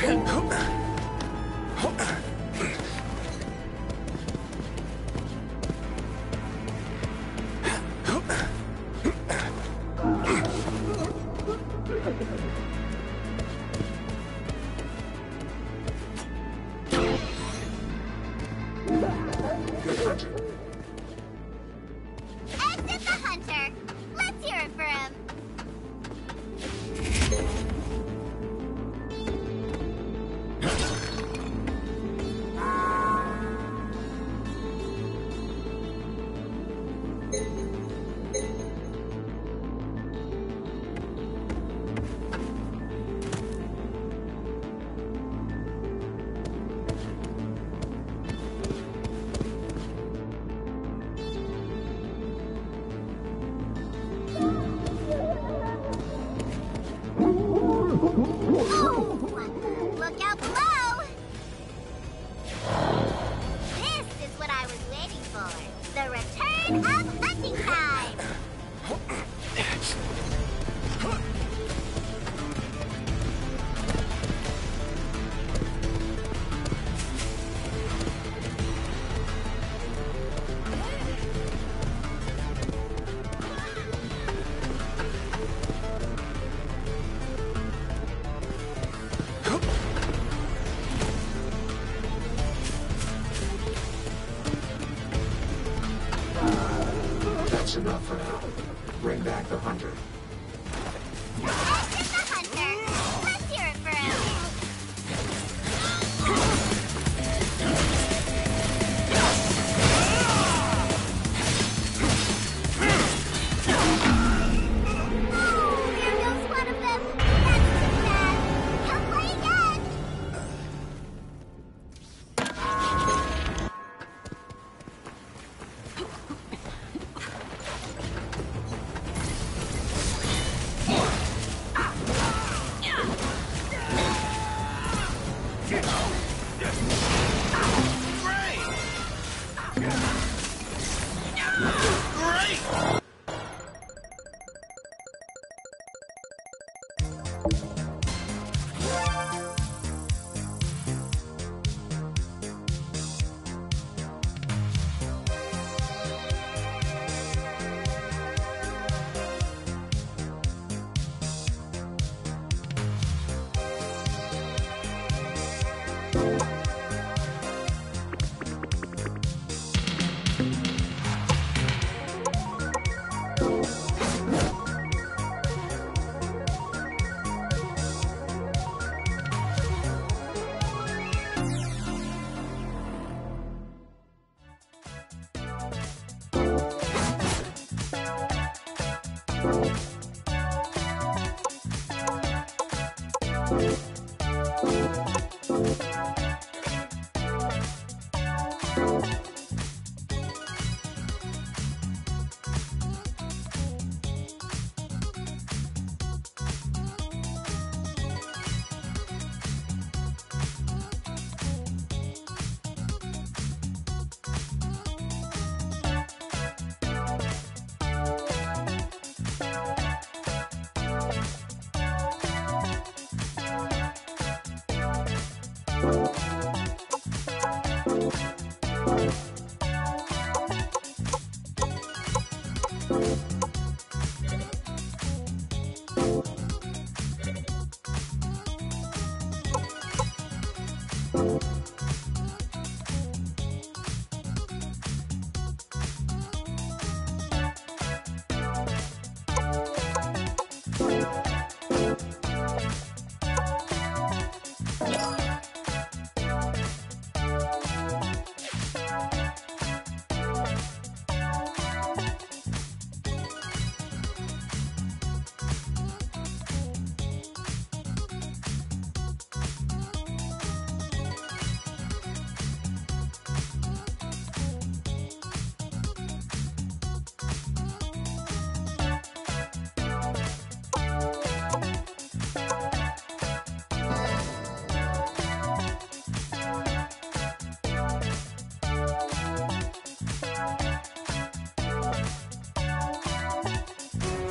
Okay.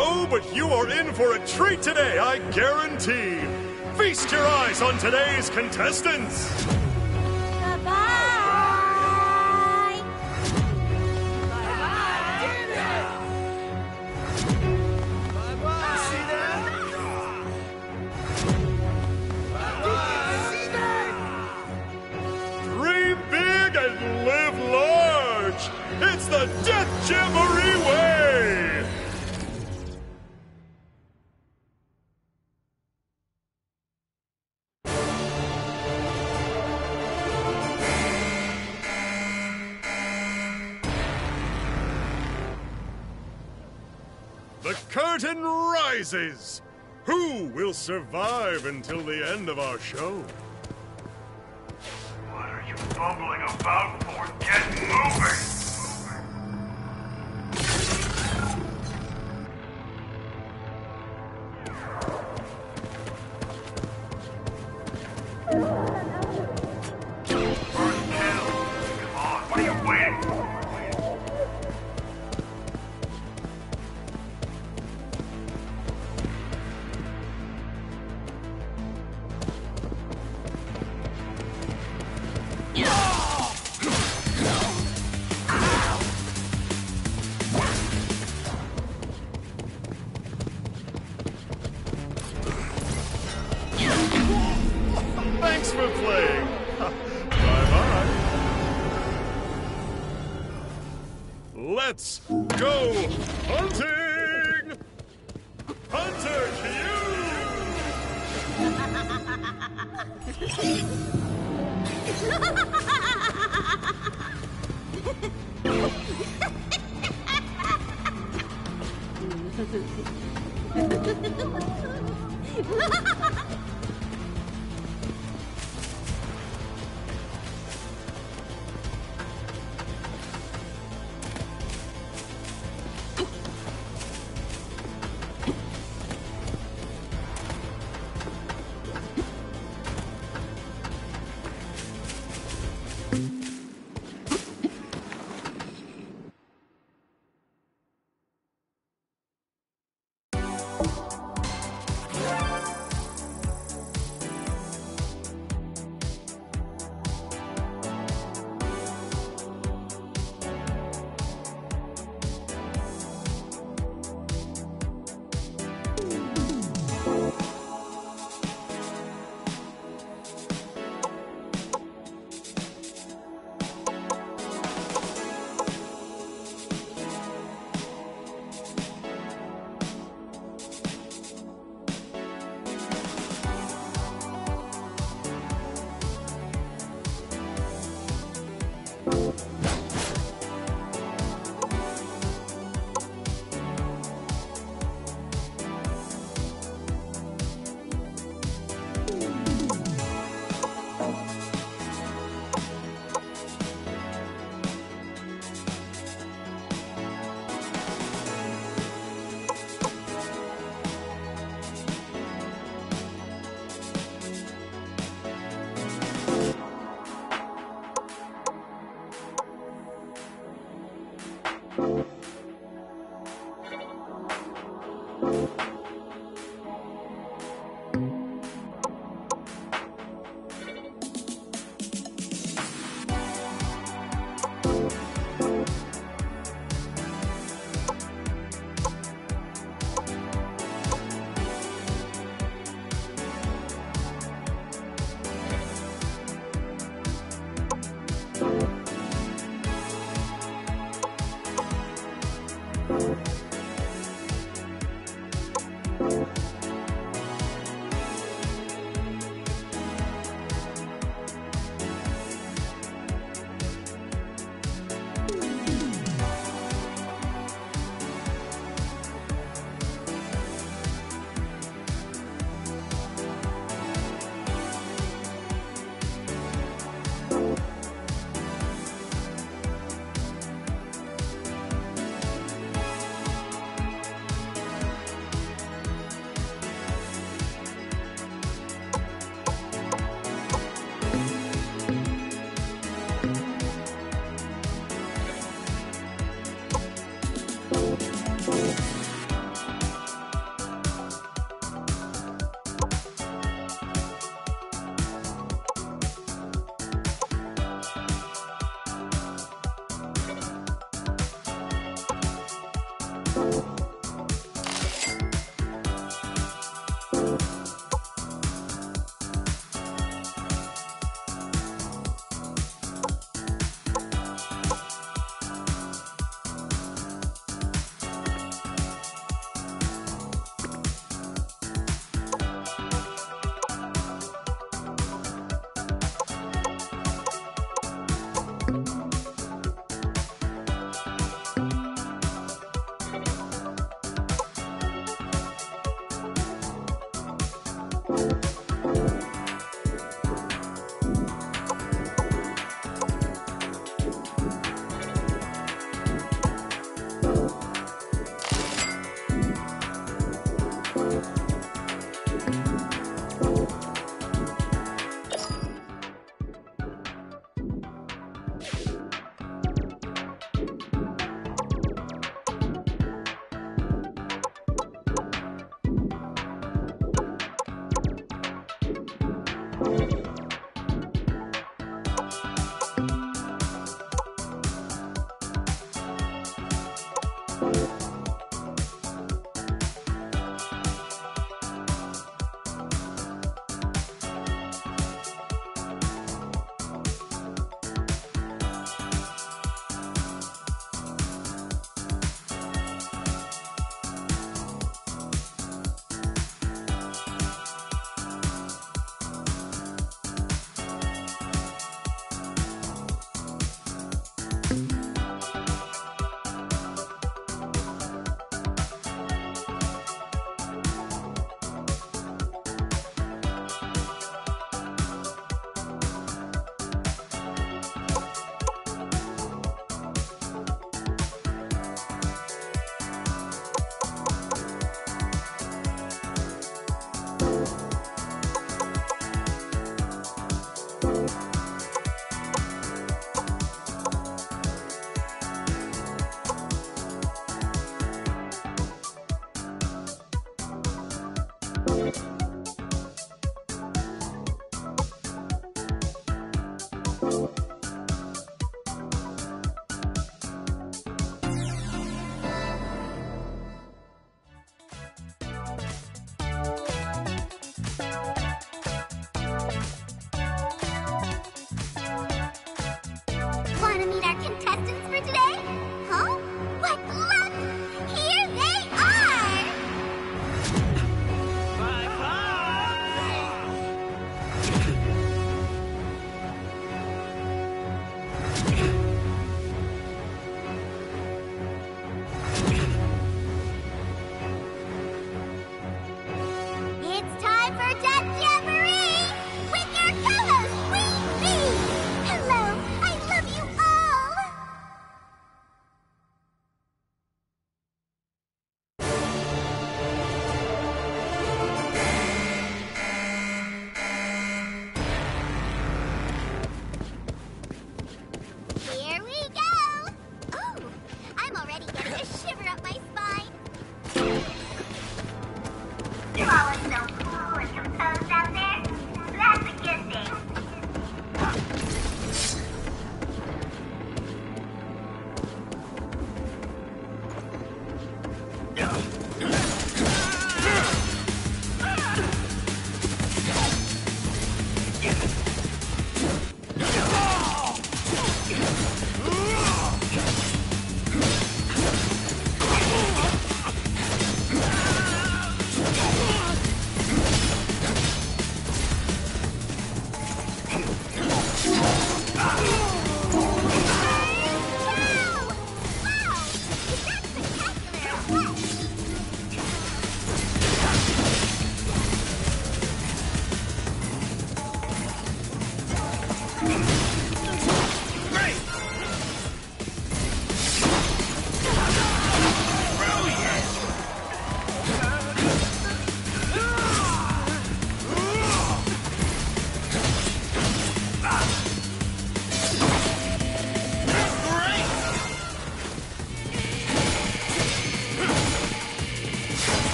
Oh, but you are in for a treat today, I guarantee. Feast your eyes on today's contestants. Who will survive until the end of our show? Ha ha ha!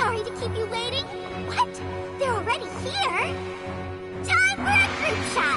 Sorry to keep you waiting. What? They're already here? Time for a group shot!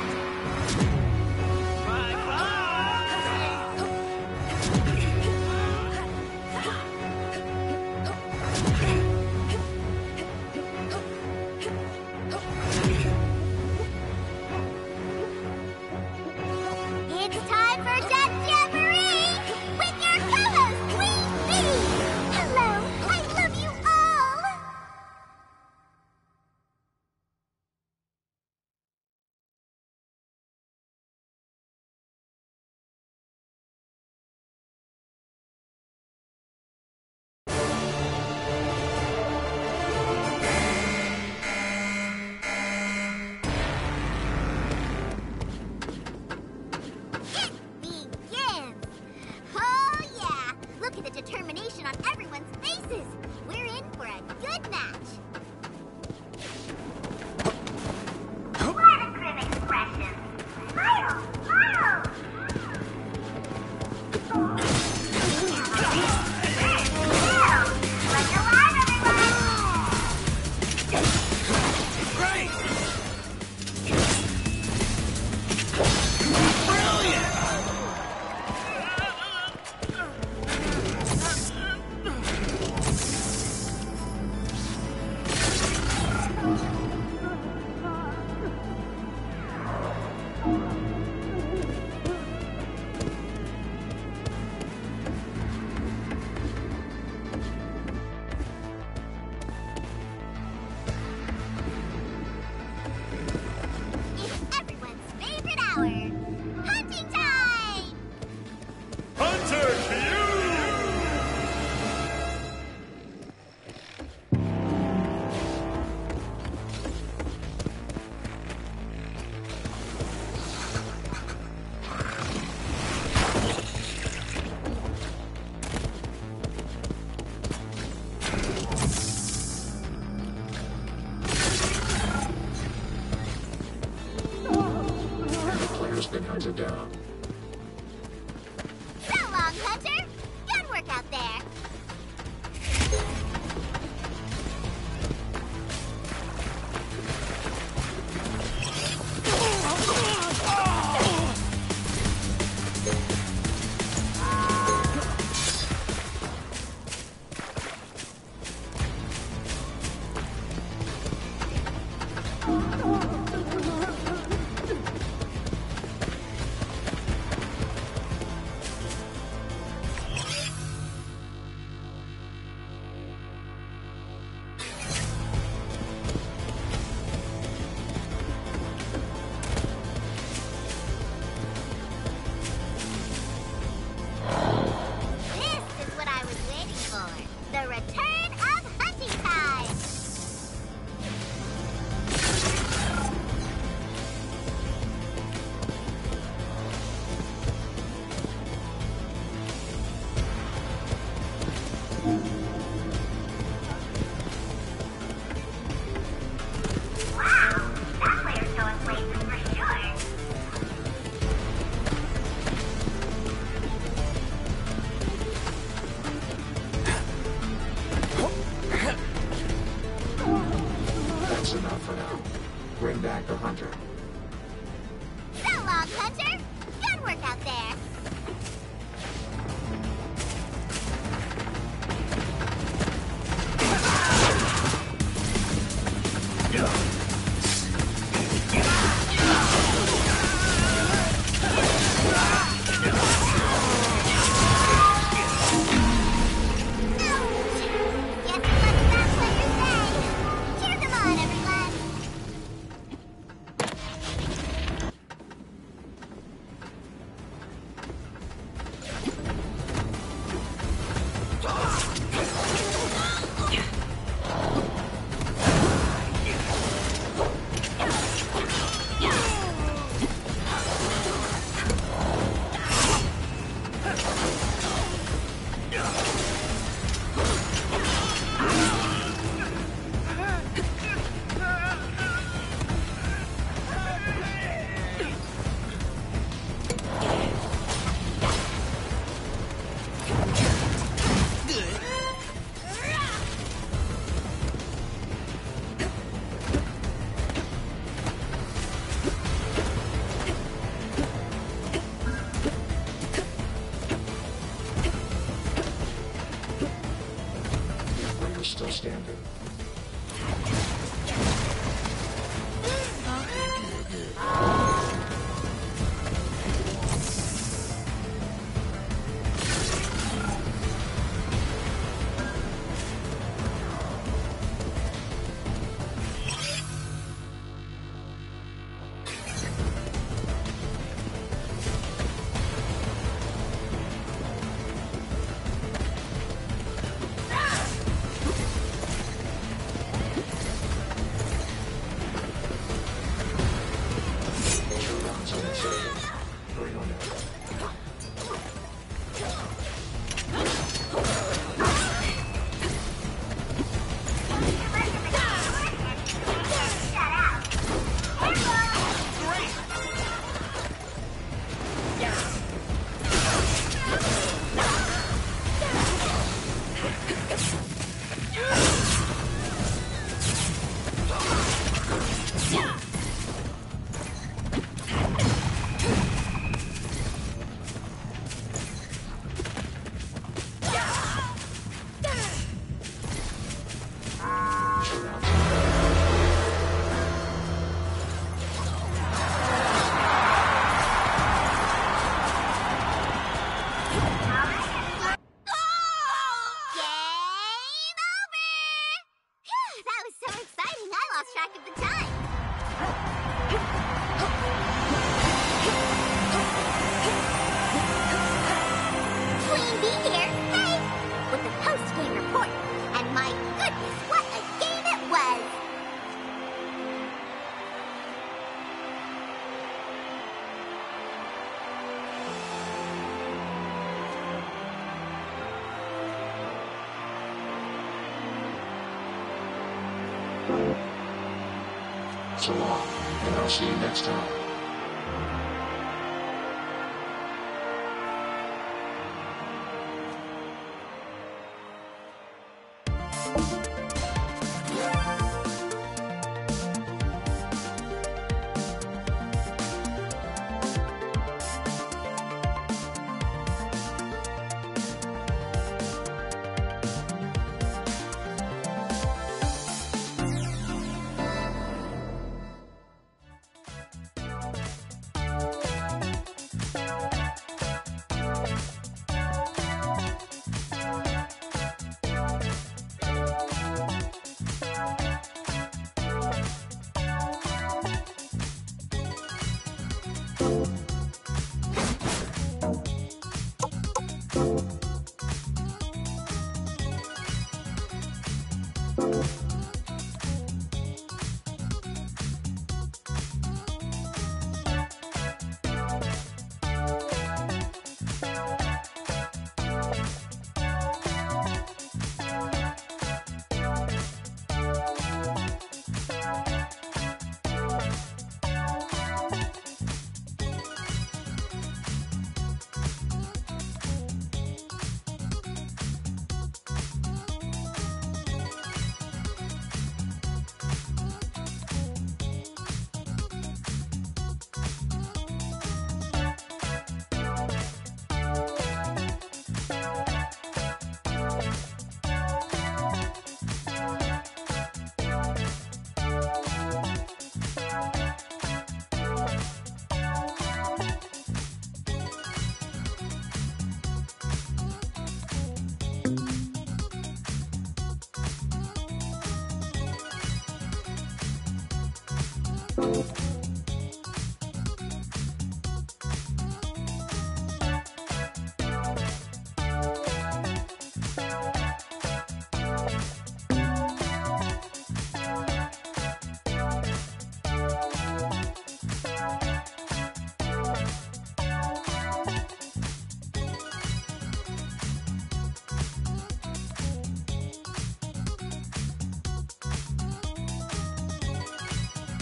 So long, and I'll see you next time.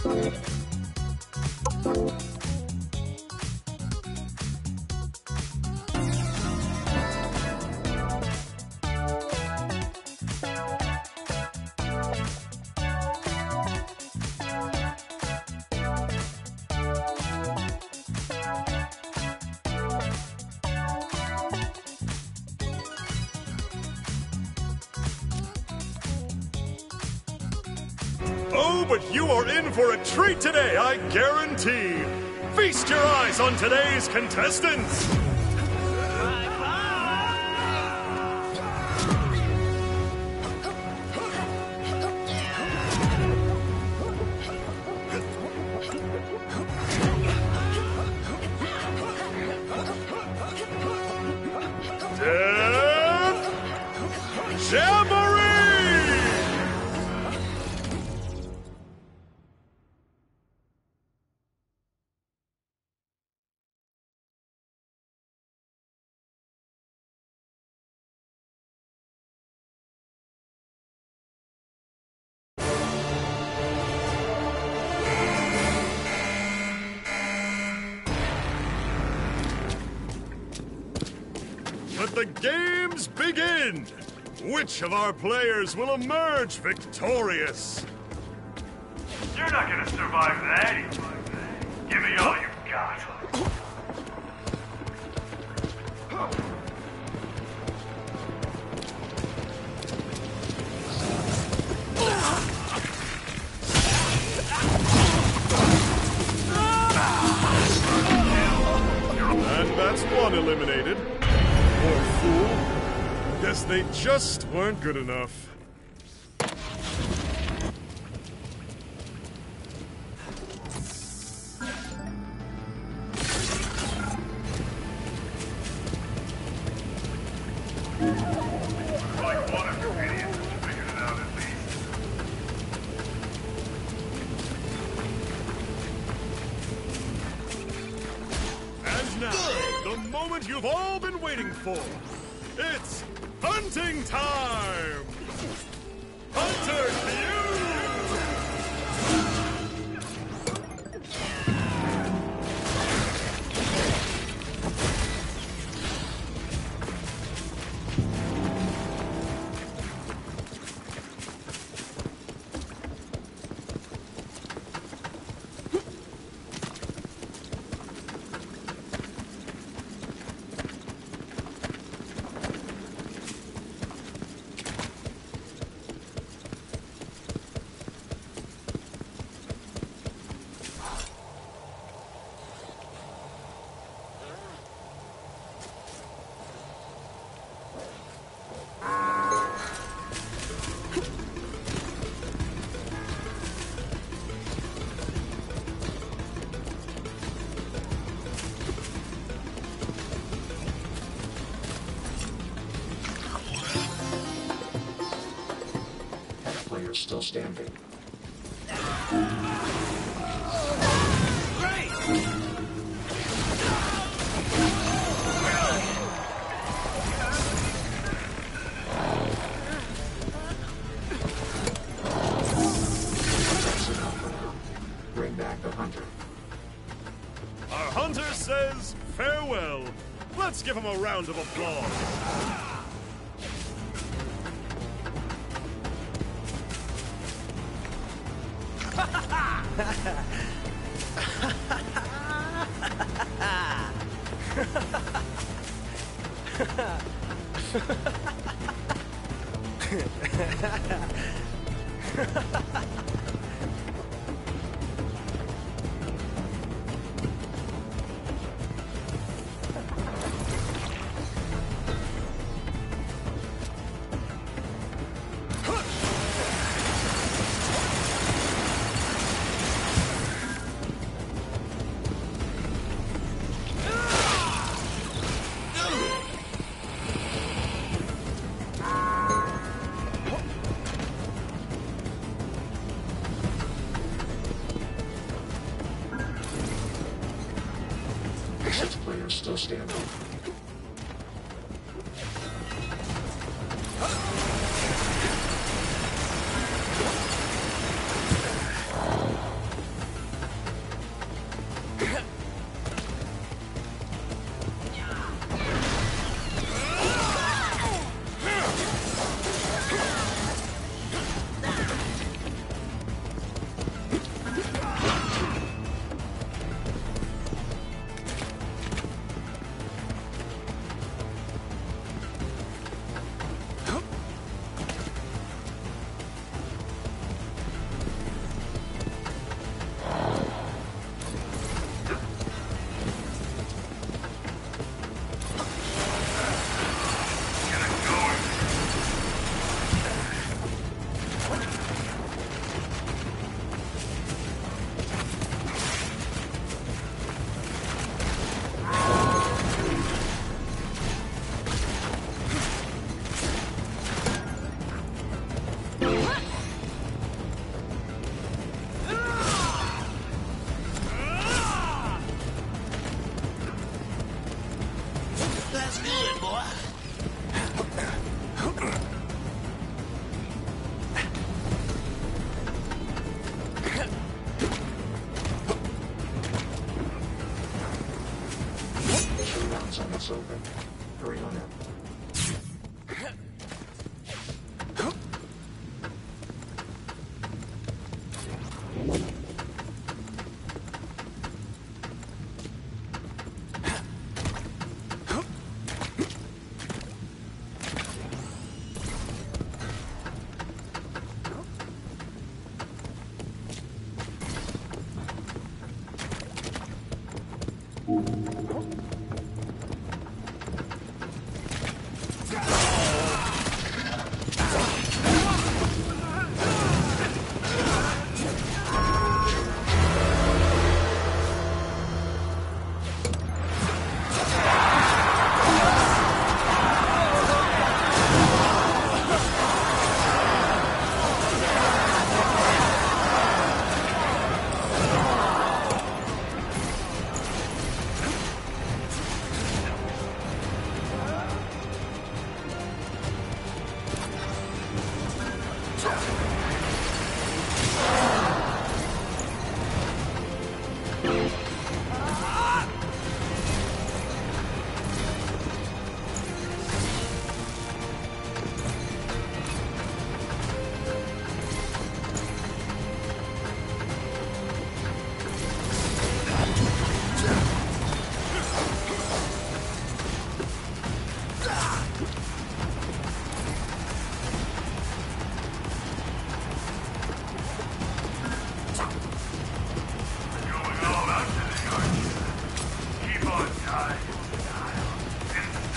Bye. You, are in for a treat today, I guarantee. Feast your eyes on today's contestants. The games begin! Which of our players will emerge victorious? You're not gonna survive that. Give me all you've got. They just weren't good enough. Still standing. That's. Bring back the hunter. Our hunter says farewell. Let's give him a round of applause. Players still standing. Sounds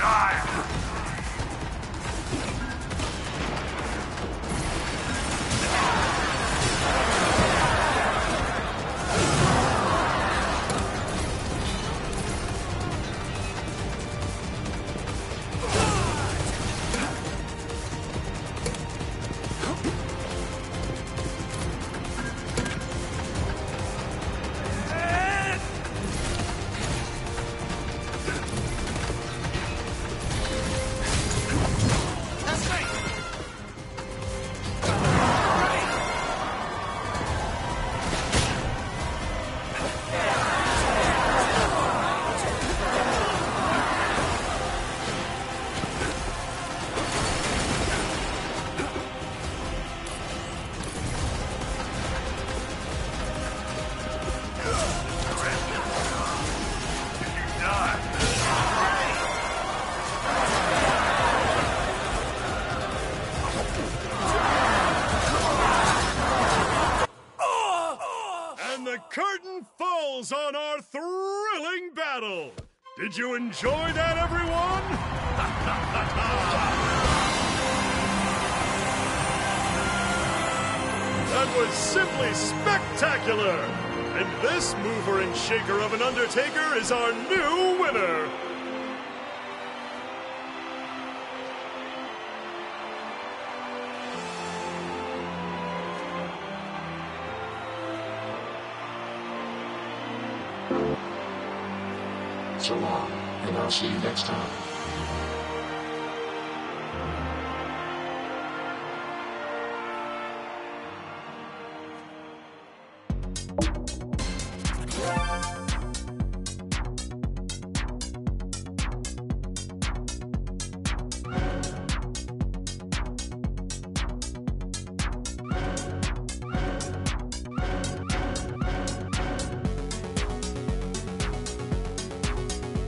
time. Did you enjoy that, everyone? That was simply spectacular. And this mover and shaker of an Undertaker is our new winner.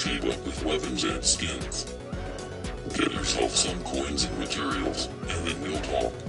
shade up with weapons and skins. Get yourself some coins and materials, and then we'll talk.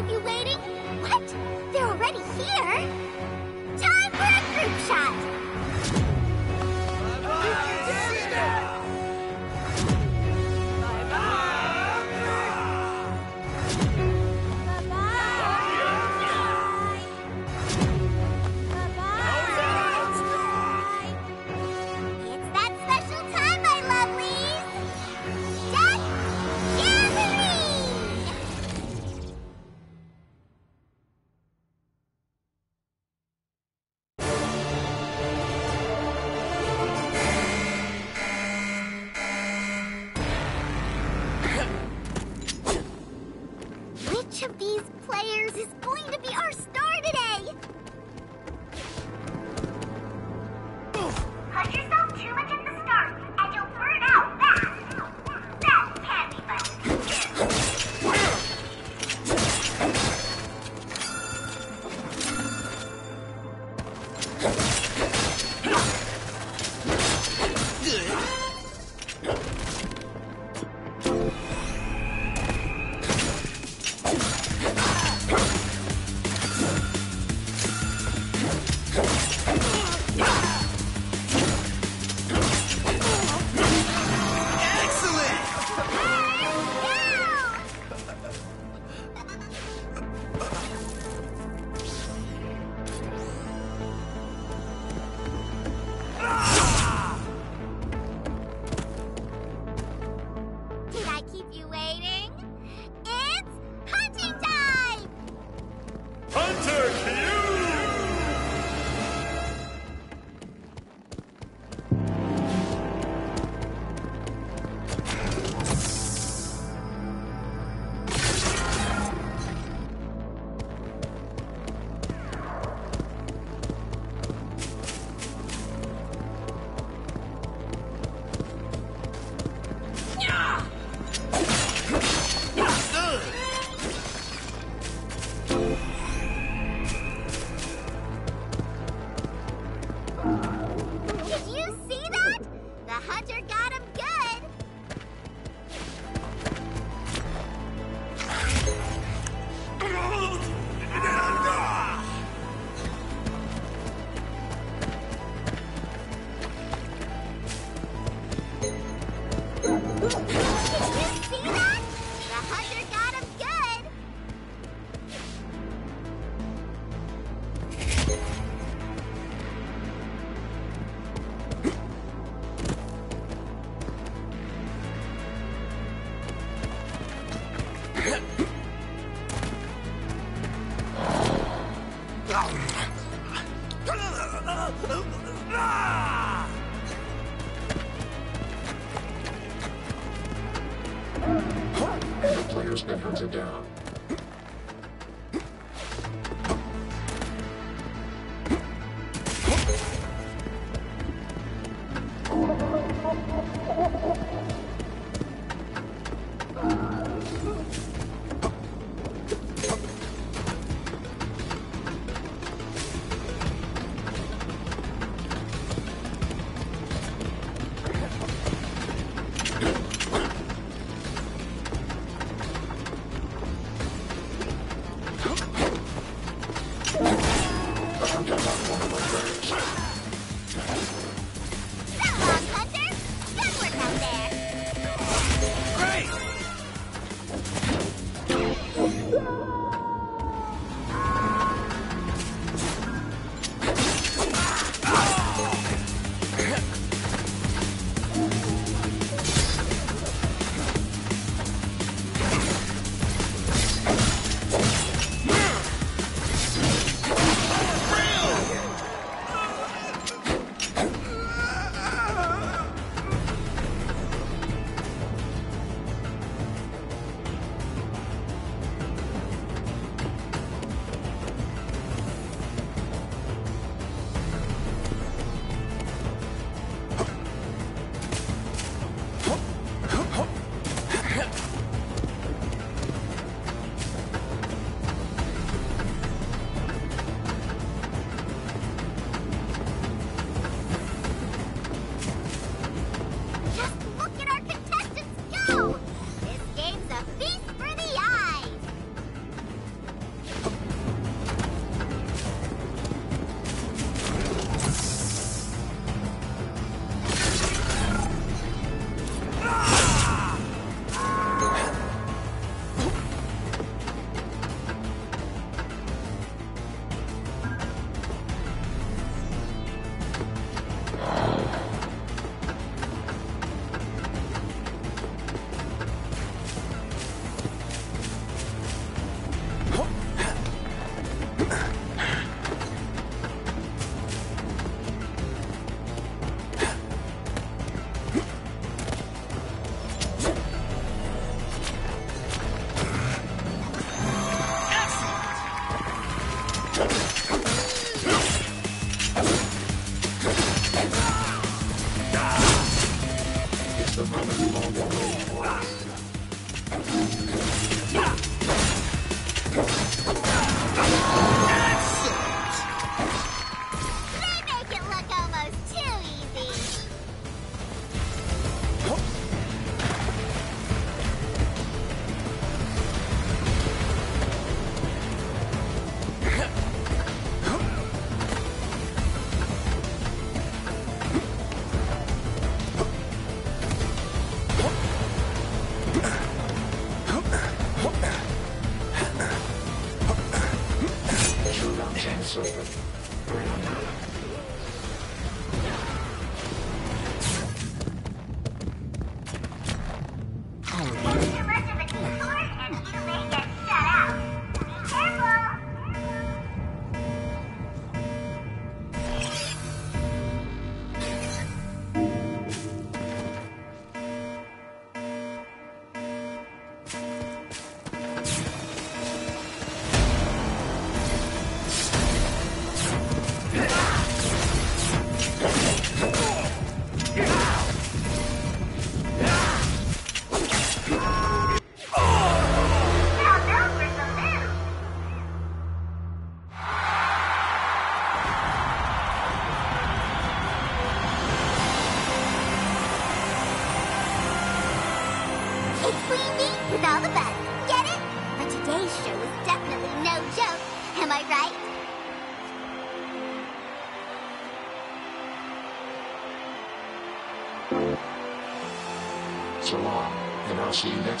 Keep you waiting. What? They're already here?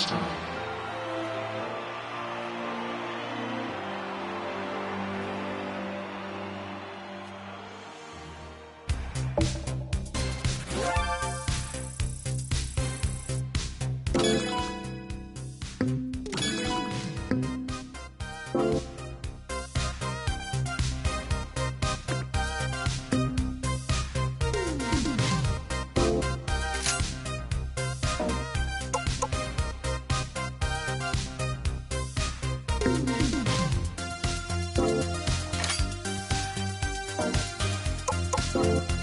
I'll Bye.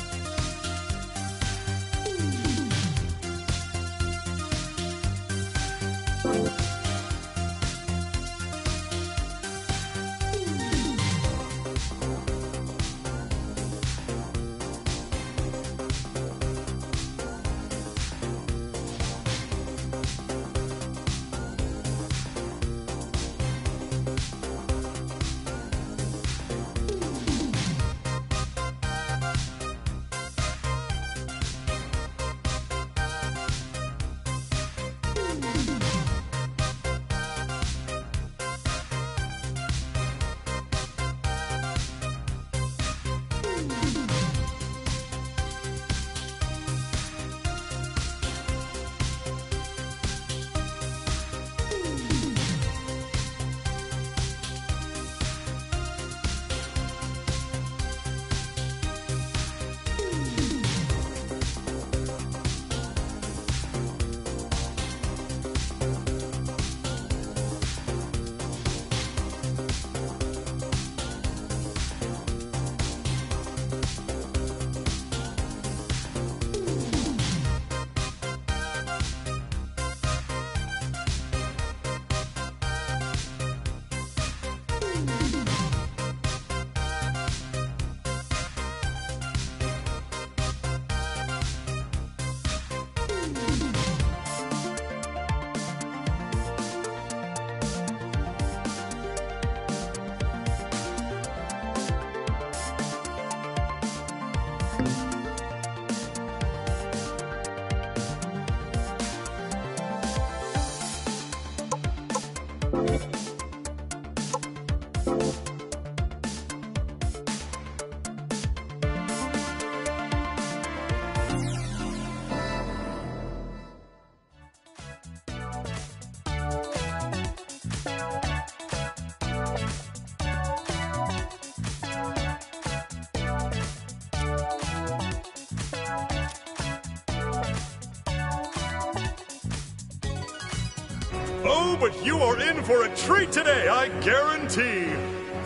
Oh, but you are in for a treat today, I guarantee.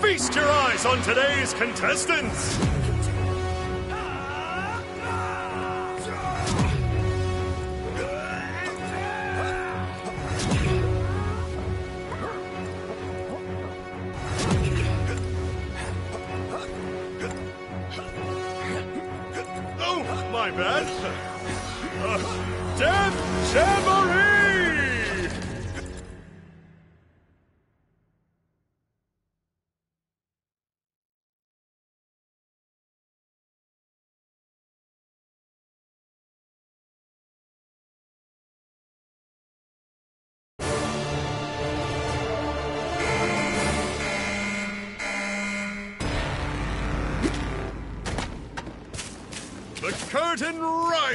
Feast your eyes on today's contestants.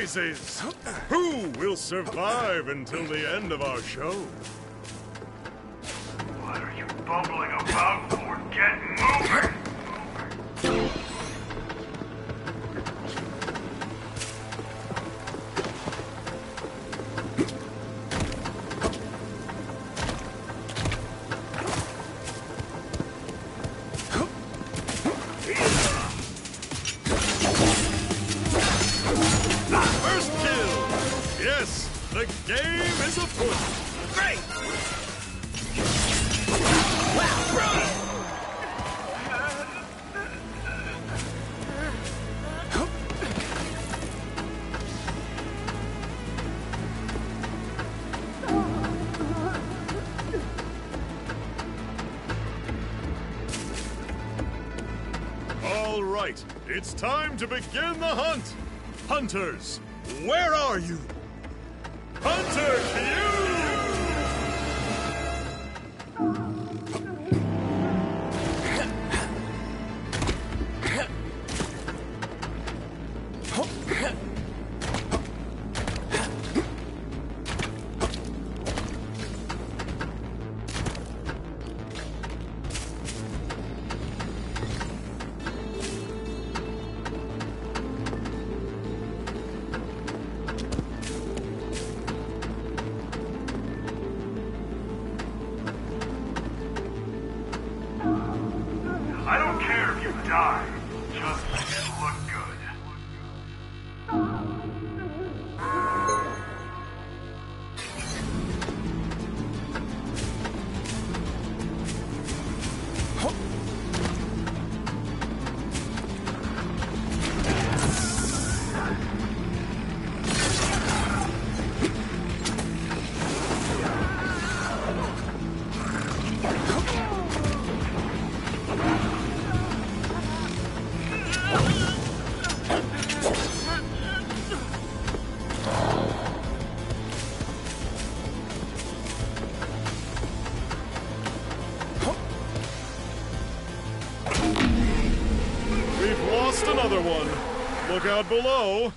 Rises. Who will survive until the end of our show? What are you bumbling about for? Get time to begin the hunt. Hunters, where are you? Look out below.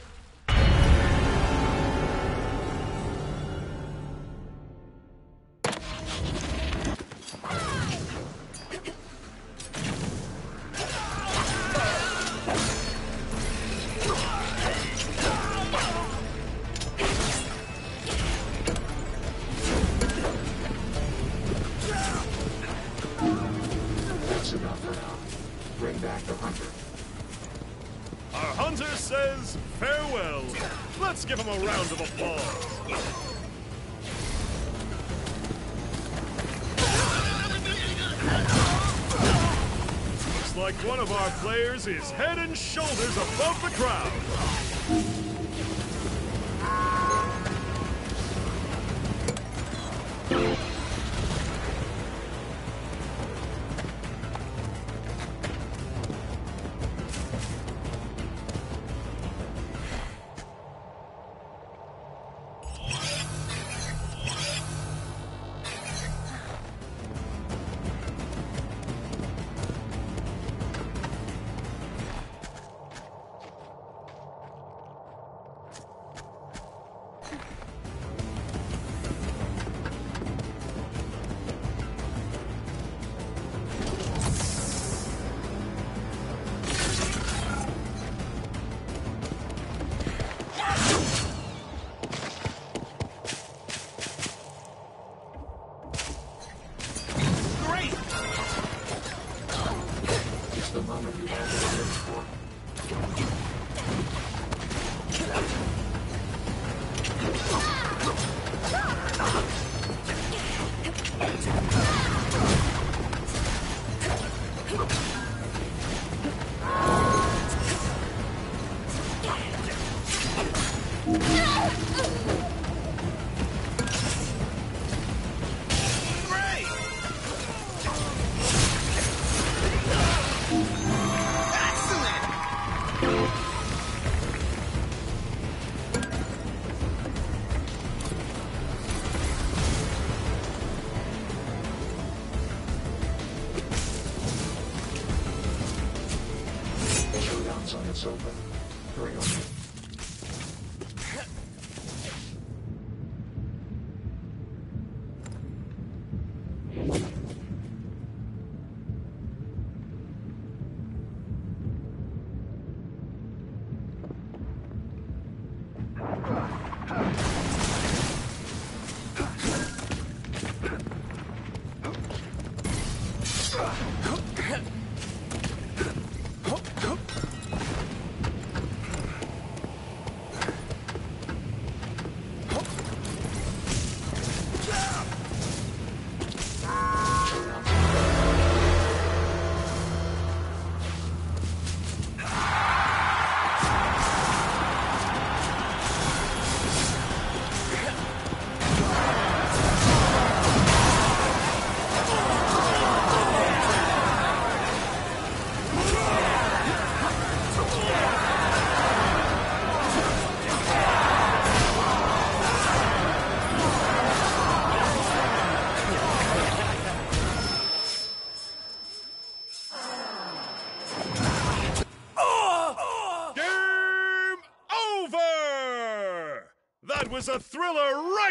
Players is head and shoulders above the crowd.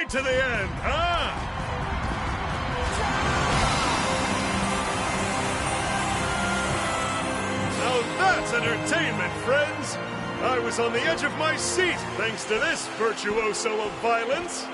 Right to the end, huh? Now that's entertainment, friends! I was on the edge of my seat thanks to this virtuoso of violence.